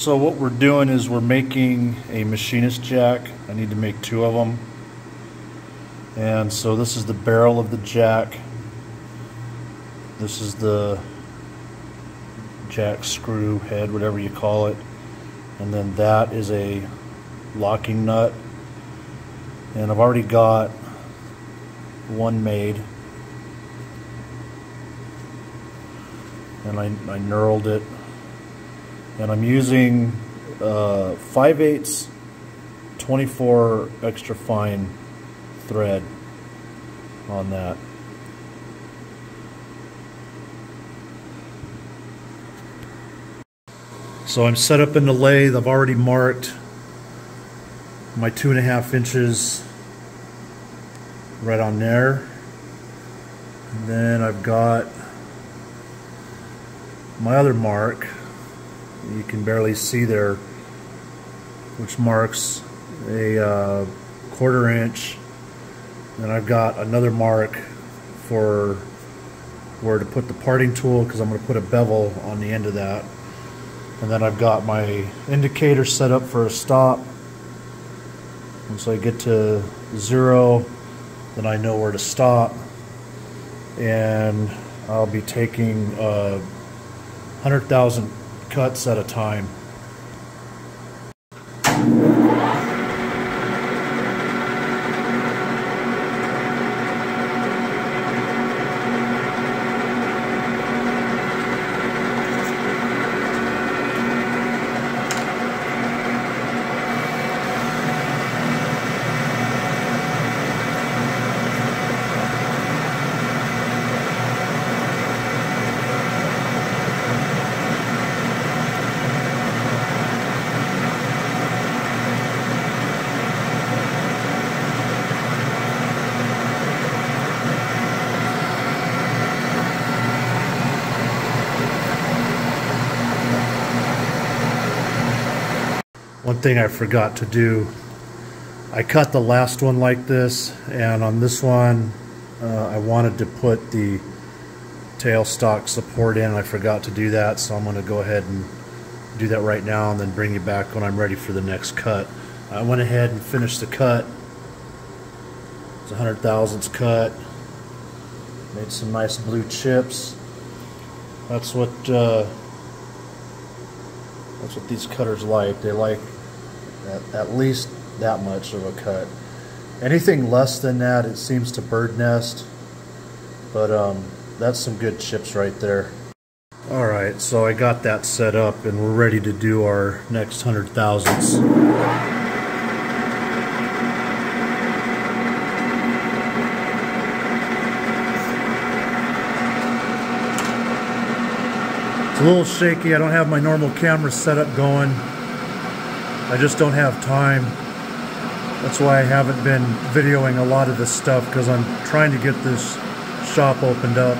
So what we're doing is we're making a machinist jack. I need to make two of them. And so this is the barrel of the jack. This is the jack screw head, whatever you call it. And then that is a locking nut. And I've already got one made. And I, I knurled it. And I'm using uh, 5 eighths 24 extra fine thread on that. So I'm set up in the lathe. I've already marked my two and a half inches right on there. And then I've got my other mark. You can barely see there, which marks a uh, quarter inch. And I've got another mark for where to put the parting tool because I'm going to put a bevel on the end of that. And then I've got my indicator set up for a stop. Once I get to zero, then I know where to stop. And I'll be taking uh, 100,000 cuts at a time. Thing I forgot to do, I cut the last one like this, and on this one, uh, I wanted to put the tailstock support in. I forgot to do that, so I'm going to go ahead and do that right now and then bring you back when I'm ready for the next cut. I went ahead and finished the cut. It's a hundred thousandths cut. Made some nice blue chips. That's what uh, that's what these cutters like. They like at, at least that much of a cut. Anything less than that, it seems to bird nest. But um, that's some good chips right there. Alright, so I got that set up and we're ready to do our next hundred thousandths. It's a little shaky. I don't have my normal camera setup going. I just don't have time. That's why I haven't been videoing a lot of this stuff because I'm trying to get this shop opened up.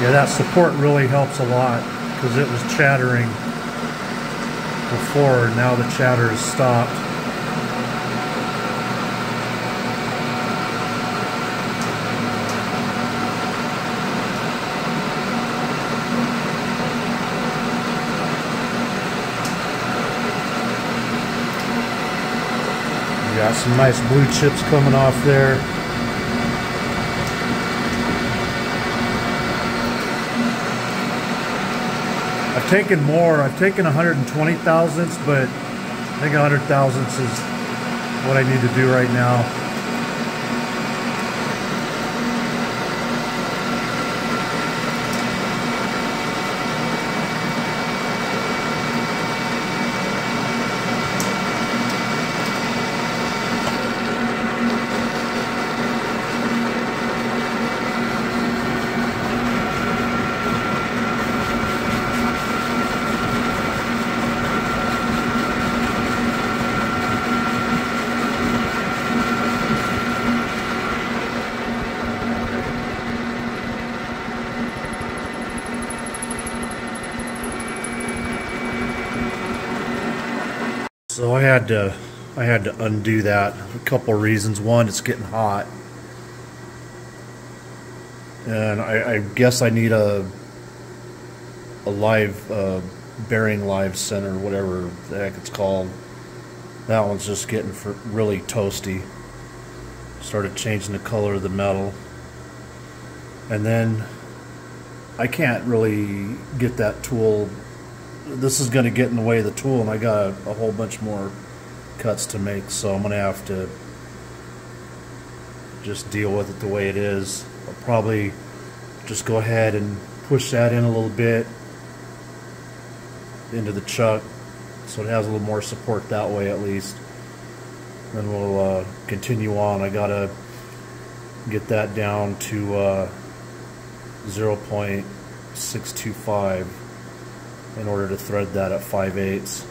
Yeah, that support really helps a lot because it was chattering before. Now the chatter has stopped. Got some nice blue chips coming off there. I've taken more. I've taken 120 thousandths, but I think 100 thousandths is what I need to do right now. So I to I had to undo that. A couple of reasons. One, it's getting hot. And I, I guess I need a a live uh, bearing live center, whatever the heck it's called. That one's just getting for really toasty. Started changing the color of the metal. And then I can't really get that tool. This is going to get in the way of the tool, and I got a, a whole bunch more cuts to make, so I'm going to have to just deal with it the way it is. I'll probably just go ahead and push that in a little bit into the chuck so it has a little more support that way at least. Then we'll uh, continue on. I gotta get that down to uh, 0.625 in order to thread that at 5 eighths.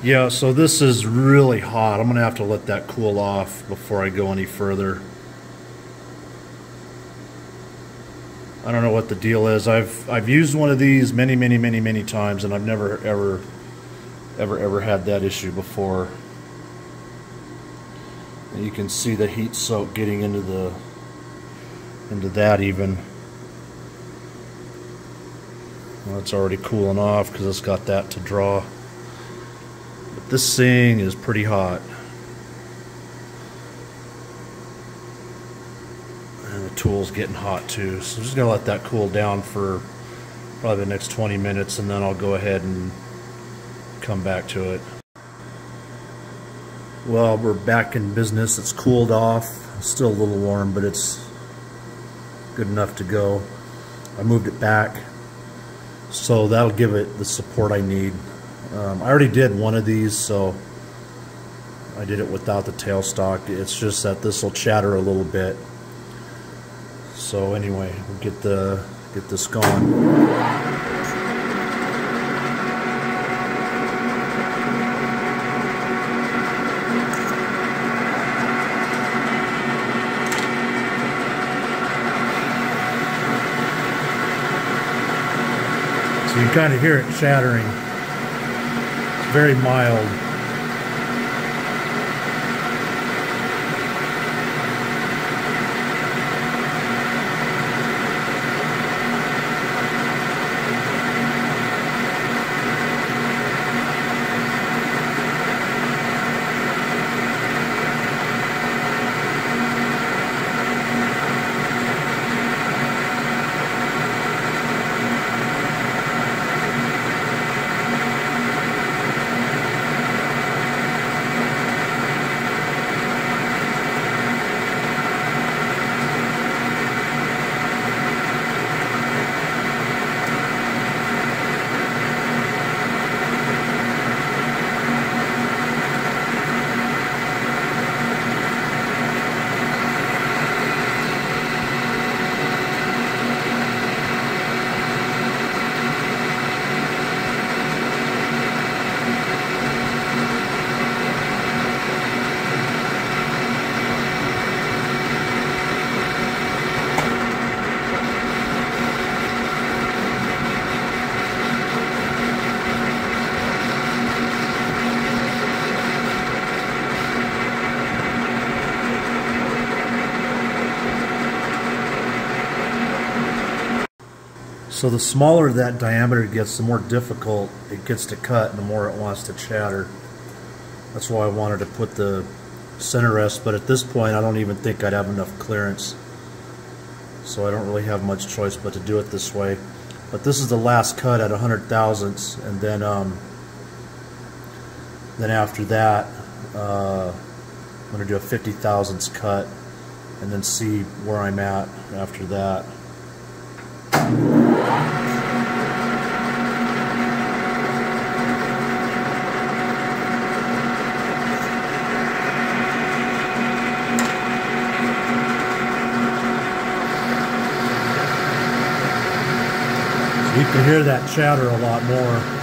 Yeah, so this is really hot. I'm going to have to let that cool off before I go any further. I don't know what the deal is. I've I've used one of these many, many, many, many times, and I've never ever, ever, ever had that issue before. And you can see the heat soak getting into the into that even. Well, it's already cooling off because it's got that to draw. This thing is pretty hot. And the tool's getting hot too. So I'm just to let that cool down for probably the next 20 minutes and then I'll go ahead and come back to it. Well, we're back in business. It's cooled off. It's still a little warm, but it's good enough to go. I moved it back, so that'll give it the support I need. Um, I already did one of these, so I did it without the tailstock. It's just that this will chatter a little bit. So anyway, we'll get the get this going. So you kind of hear it chattering. Very mild. So the smaller that diameter gets, the more difficult it gets to cut and the more it wants to chatter. That's why I wanted to put the center rest, but at this point I don't even think I'd have enough clearance. So I don't really have much choice but to do it this way. But this is the last cut at 100 thousandths, and then um, then after that, uh, I'm going to do a 50 thousandths cut, and then see where I'm at after that. You hear that chatter a lot more.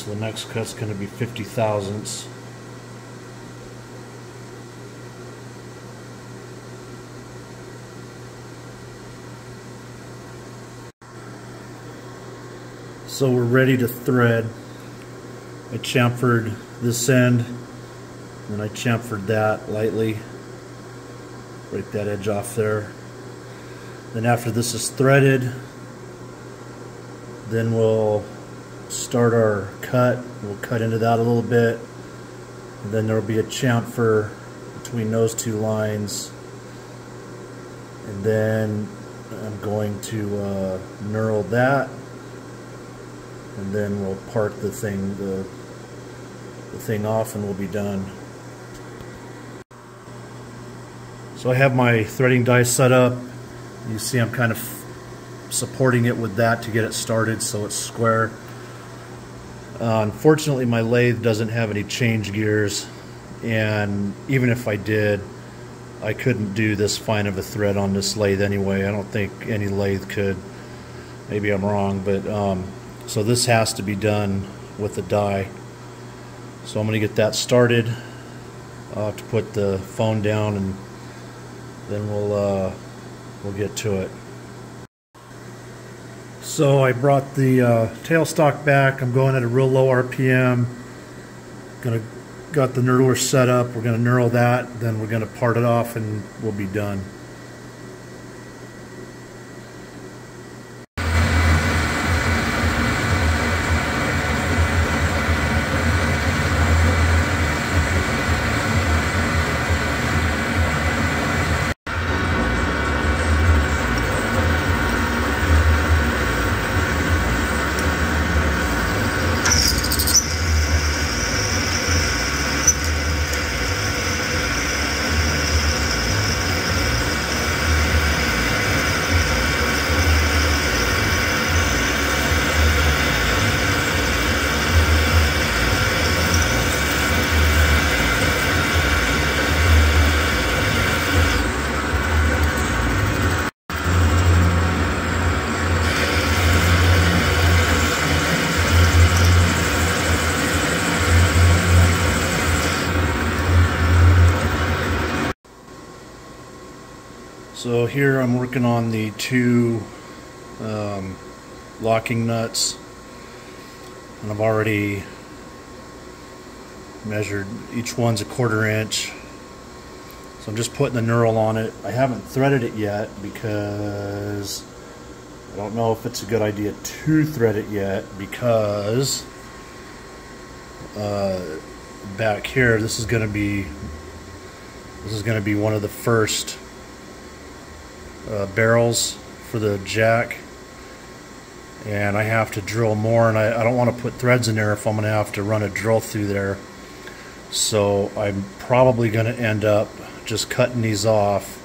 So the next cut's going to be 50 thousandths. So we're ready to thread. I chamfered this end, and I chamfered that lightly. Break that edge off there. Then after this is threaded, then we'll start our cut. We'll cut into that a little bit. And then there'll be a chamfer between those two lines. And then I'm going to uh, knurl that. And then we'll part the thing the, the thing off and we'll be done. So I have my threading die set up. You see I'm kind of supporting it with that to get it started so it's square. Uh, unfortunately, my lathe doesn't have any change gears, and even if I did, I couldn't do this fine of a thread on this lathe anyway. I don't think any lathe could. Maybe I'm wrong, but um, so this has to be done with the die. So I'm going to get that started. I'll have to put the phone down and then we'll uh, we'll get to it. So I brought the uh, tailstock back. I'm going at a real low RPM. Gonna got the knurler set up. We're gonna knurl that. Then we're gonna part it off and we'll be done. So here I'm working on the two um, locking nuts. And I've already measured each one's a quarter inch. So I'm just putting the knurl on it. I haven't threaded it yet because I don't know if it's a good idea to thread it yet because uh, back here this is going to be this is going to be one of the first uh, barrels for the jack. And I have to drill more and I, I don't want to put threads in there if I'm going to have to run a drill through there. So I'm probably going to end up just cutting these off.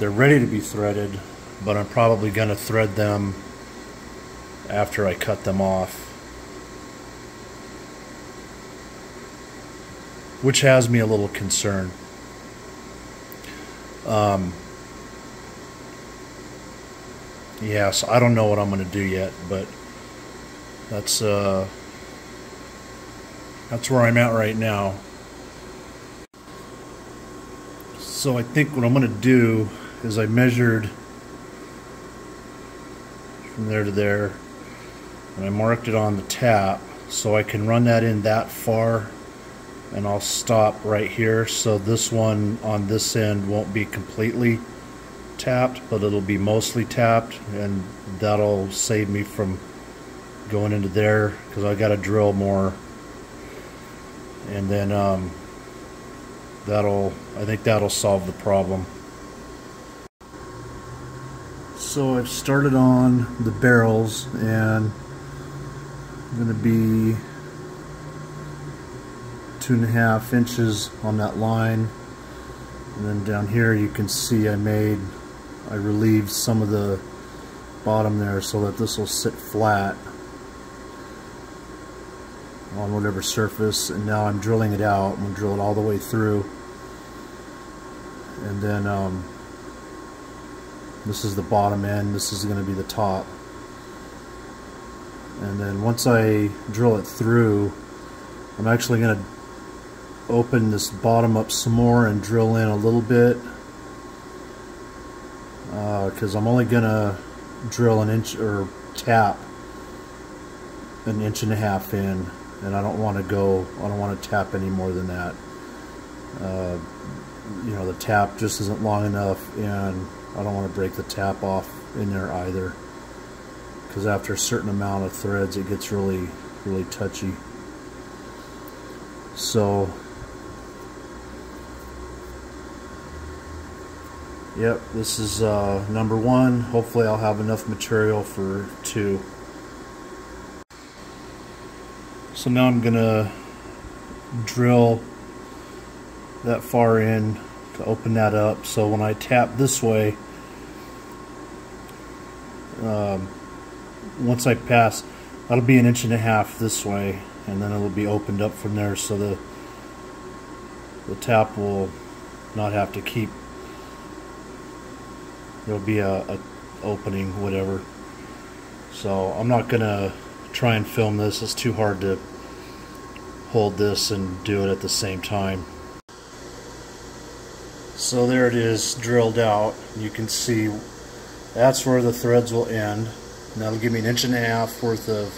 They're ready to be threaded but I'm probably going to thread them after I cut them off. Which has me a little concerned. Um, yeah, so I don't know what I'm going to do yet, but that's uh, that's where I'm at right now. So I think what I'm going to do is I measured from there to there, and I marked it on the tap, so I can run that in that far, and I'll stop right here. So this one on this end won't be completely tapped, but it'll be mostly tapped, and that'll save me from going into there because I got to drill more. And then um, that'll, I think that'll solve the problem. So I've started on the barrels, and I'm going to be two and a half inches on that line. And then down here you can see I made I relieved some of the bottom there so that this will sit flat on whatever surface. And now I'm drilling it out. I'm going to drill it all the way through. And then um, this is the bottom end. This is going to be the top. And then once I drill it through I'm actually going to open this bottom up some more and drill in a little bit because I'm only going to drill an inch or tap an inch and a half in and I don't want to go I don't want to tap any more than that. Uh, you know the tap just isn't long enough and I don't want to break the tap off in there either because after a certain amount of threads it gets really really touchy. So Yep, this is uh, number one. Hopefully I'll have enough material for two. So now I'm gonna drill that far in to open that up. So when I tap this way, um, once I pass, that'll be an inch and a half this way, and then it'll be opened up from there. So the the tap will not have to keep there'll be a, a opening, whatever. So I'm not gonna try and film this. It's too hard to hold this and do it at the same time. So there it is drilled out. You can see that's where the threads will end. And that'll give me an inch and a half worth of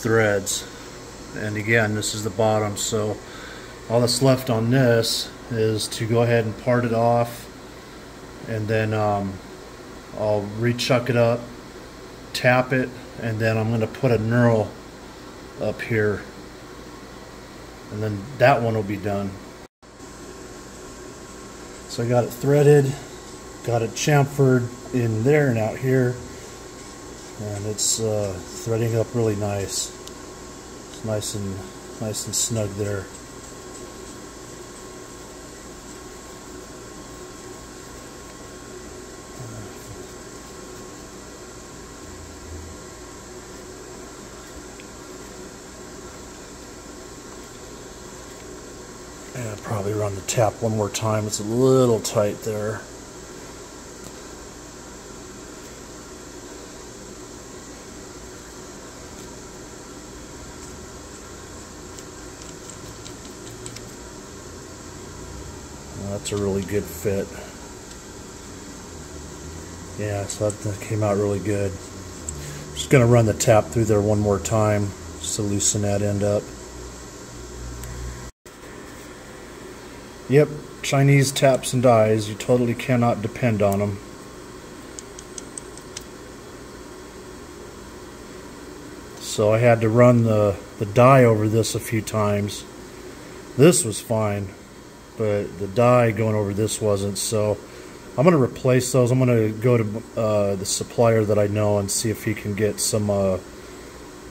threads. And again, this is the bottom. So all that's left on this is to go ahead and part it off and then um, I'll rechuck it up, tap it, and then I'm going to put a knurl up here, and then that one will be done. So I got it threaded, got it chamfered in there and out here, and it's uh, threading up really nice. It's nice and nice and snug there. And probably run the tap one more time. It's a little tight there. That's a really good fit. Yeah, so that came out really good. Just going to run the tap through there one more time just to loosen that end up. Yep, Chinese taps and dies. You totally cannot depend on them. So I had to run the, the die over this a few times. This was fine, but the die going over this wasn't. So I'm going to replace those. I'm going to go to uh, the supplier that I know and see if he can get some uh,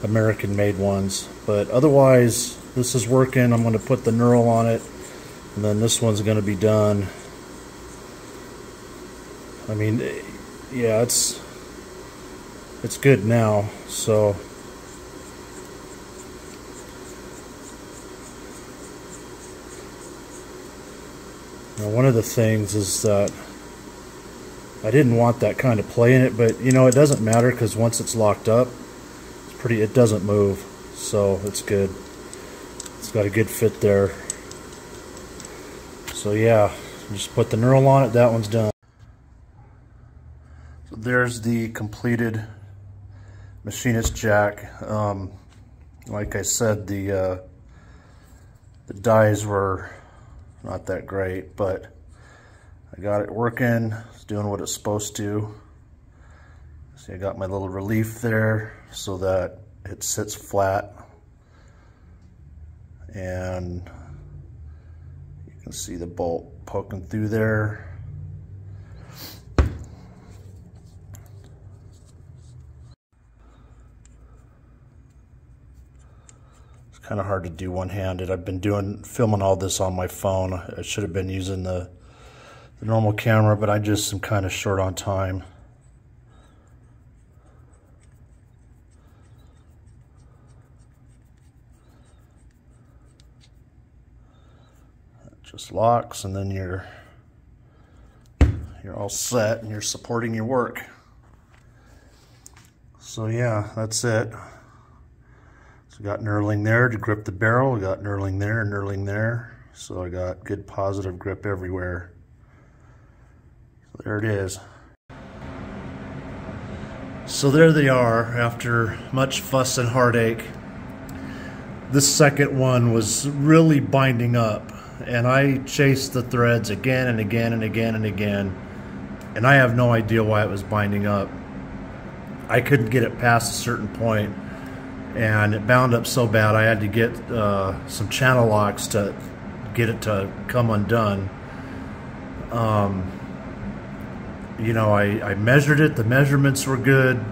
American-made ones. But otherwise, this is working. I'm going to put the knurl on it and then this one's going to be done. I mean, yeah, it's it's good now. So now one of the things is that I didn't want that kind of play in it, but you know it doesn't matter because once it's locked up, it's pretty. It doesn't move, so it's good. It's got a good fit there. So yeah, just put the knurl on it, that one's done. So there's the completed machinist jack. Um, like I said, the uh, the dies were not that great, but I got it working. It's doing what it's supposed to. See, I got my little relief there so that it sits flat. And can see the bolt poking through there. It's kind of hard to do one-handed. I've been doing filming all this on my phone. I should have been using the, the normal camera, but I just am kind of short on time. Just locks and then you're you're all set and you're supporting your work. So yeah, that's it. So got knurling there to grip the barrel, got knurling there, knurling there. So I got good positive grip everywhere. So there it is. So there they are after much fuss and heartache. This second one was really binding up and I chased the threads again and again and again and again and I have no idea why it was binding up. I couldn't get it past a certain point and it bound up so bad I had to get uh, some channel locks to get it to come undone. Um, you know, I, I measured it, the measurements were good.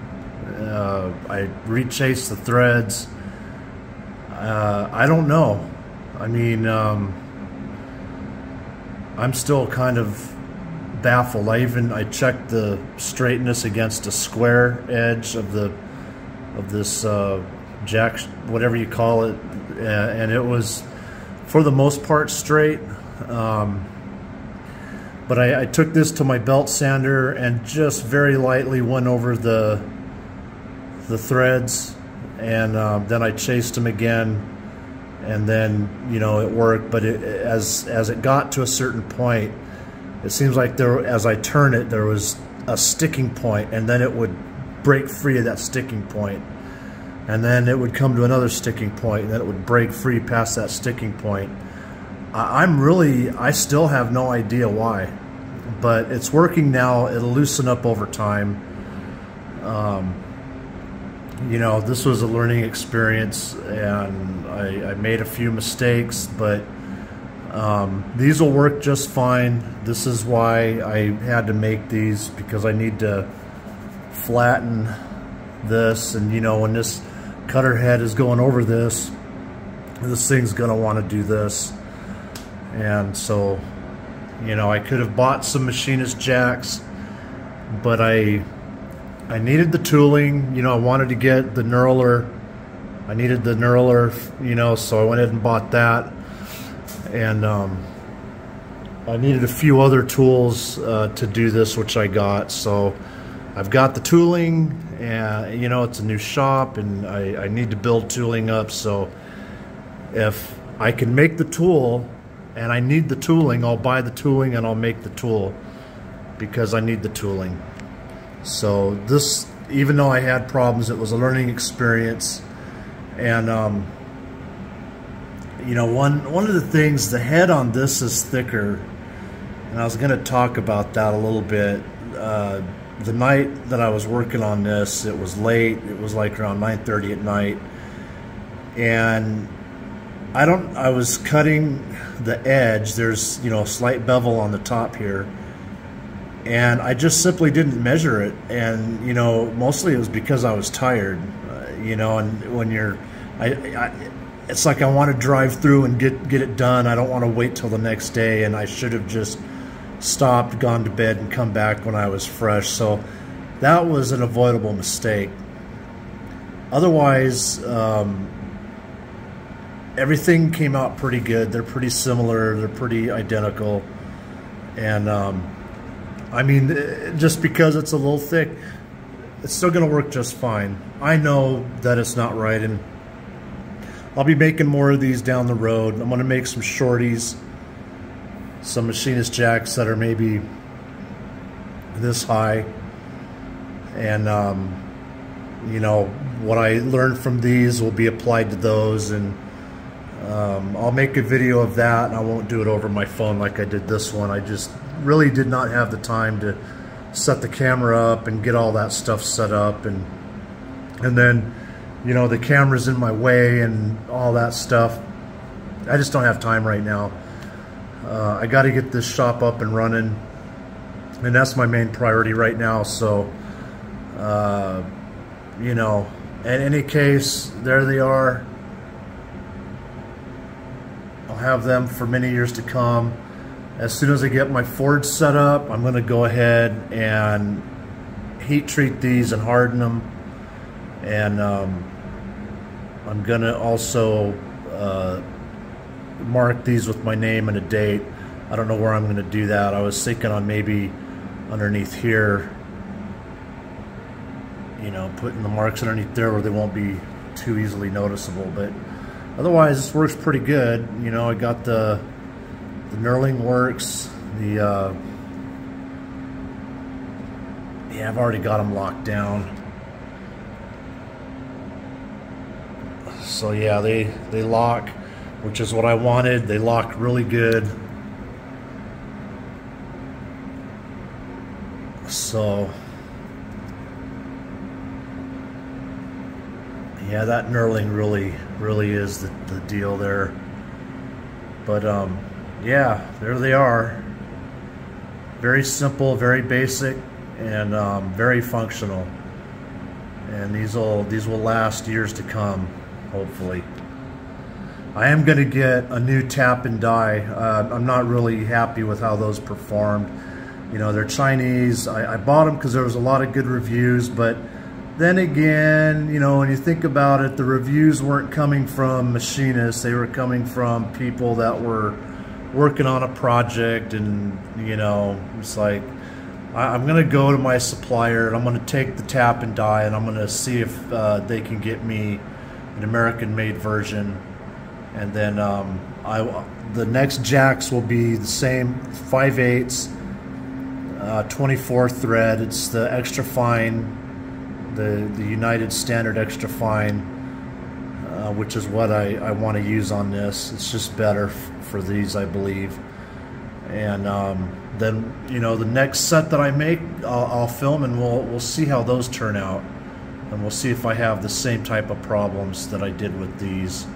Uh, I rechased the threads. Uh, I don't know. I mean, um, I'm still kind of baffled. I even I checked the straightness against a square edge of the of this uh, jack, whatever you call it, and it was for the most part straight. Um, but I, I, took this to my belt sander and just very lightly went over the the threads, and um, then I chased them again, and then you know it worked. But it, as as it got to a certain point, it seems like there as I turn it, there was a sticking point, and then it would break free of that sticking point and then it would come to another sticking point, and then it would break free past that sticking point. I'm really, I still have no idea why, but it's working now. It'll loosen up over time. Um, you know, this was a learning experience, and I, I made a few mistakes, but um, these will work just fine. This is why I had to make these because I need to flatten this, and you know, when this cutter head is going over this, this thing's going to want to do this. And so, you know, I could have bought some machinist jacks, but I I needed the tooling. You know, I wanted to get the knurler. I needed the knurler, you know, so I went ahead and bought that. And um, I needed a few other tools uh, to do this, which I got. So I've got the tooling and you know it's a new shop and I, I need to build tooling up so if I can make the tool and I need the tooling I'll buy the tooling and I'll make the tool because I need the tooling so this even though I had problems it was a learning experience and um, you know one one of the things the head on this is thicker and I was going to talk about that a little bit uh, the night that I was working on this, it was late. It was like around 9:30 at night, and I don't. I was cutting the edge. There's you know a slight bevel on the top here, and I just simply didn't measure it. And you know, mostly it was because I was tired. You know, and when you're, I, I, it's like I want to drive through and get get it done. I don't want to wait till the next day, and I should have just stopped, gone to bed, and come back when I was fresh. So that was an avoidable mistake. Otherwise, um, everything came out pretty good. They're pretty similar. They're pretty identical. And um, I mean, just because it's a little thick, it's still going to work just fine. I know that it's not right, and I'll be making more of these down the road. I'm going to make some shorties some machinist jacks that are maybe this high and um, you know what I learned from these will be applied to those and um, I'll make a video of that and I won't do it over my phone like I did this one I just really did not have the time to set the camera up and get all that stuff set up and and then you know the camera's in my way and all that stuff I just don't have time right now uh, I got to get this shop up and running, and that's my main priority right now. So, uh, you know, in any case, there they are. I'll have them for many years to come. As soon as I get my forge set up, I'm going to go ahead and heat treat these and harden them. And um, I'm going to also uh, mark these with my name and a date. I don't know where I'm going to do that. I was thinking on maybe underneath here, you know, putting the marks underneath there where they won't be too easily noticeable. But otherwise, this works pretty good. You know, I got the the knurling works. The uh, yeah, I've already got them locked down. So yeah, they they lock, which is what I wanted. They lock really good. So yeah, that knurling really really is the, the deal there. But um, yeah, there they are. Very simple, very basic, and um, very functional. And these will these will last years to come, hopefully. I am going to get a new tap and die. Uh, I'm not really happy with how those performed. You know, they're Chinese. I, I bought them because there was a lot of good reviews, but then again, you know, when you think about it, the reviews weren't coming from machinists. They were coming from people that were working on a project and, you know, it's like, I, am to go to my supplier and I'm to take the tap and die and I'm to see if uh, they can get me an American-made version. And then um, I, the next jacks will be the same 5 eighths, uh, 24 thread. It's the extra fine the, the United Standard Extra Fine, uh, which is what I, I want to use on this. It's just better for these, I believe. And um, then, you know, the next set that I make, I'll, I'll film and we'll, we'll see how those turn out. And we'll see if I have the same type of problems that I did with these.